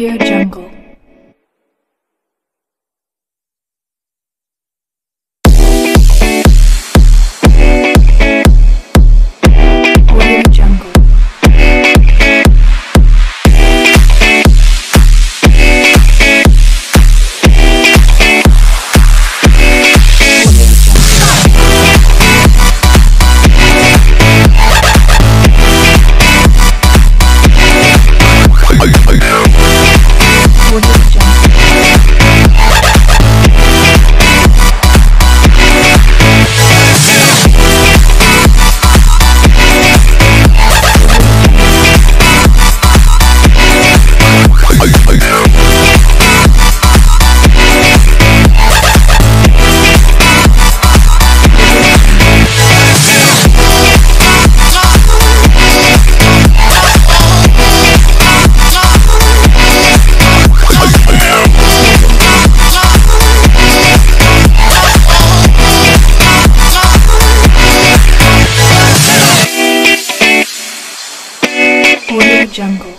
Audio Jungle. Jungle.